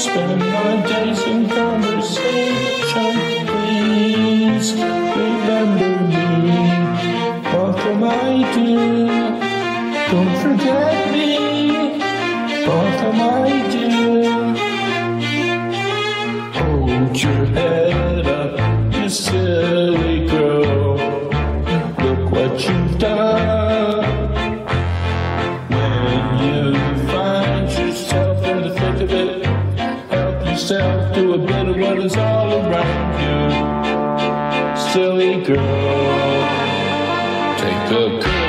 spend my days in conversation. Please remember me. What am I doing? Don't forget me. What am I doing? Hold your head up. You yourself to a bit of what is all around you. Silly girl, take a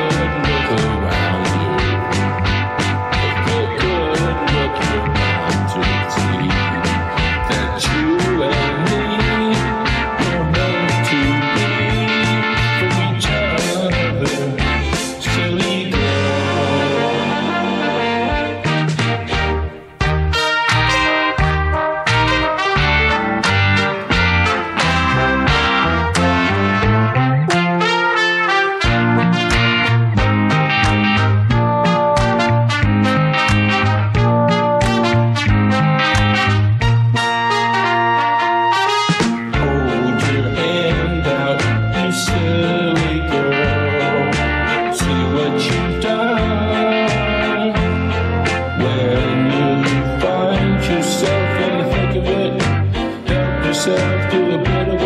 yourself to a better